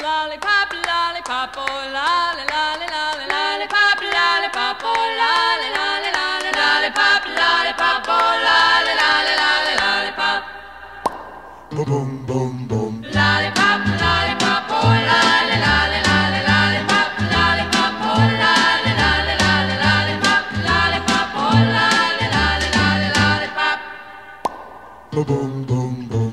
lollipop, lollipop, oh lolly, lolly, lolly, lollipop, lollipop, oh lolly, lolly, lolly, lollipop, lollipop, oh lolly, lolly, lolly, lollipop. Boom, boom, boom, boom. Lollipop, lollipop, oh lolly, lolly, lolly, lollipop, lollipop, oh lolly, lolly, lolly, lollipop, lollipop, oh lolly, lolly, lolly, lollipop. Boom, boom, boom.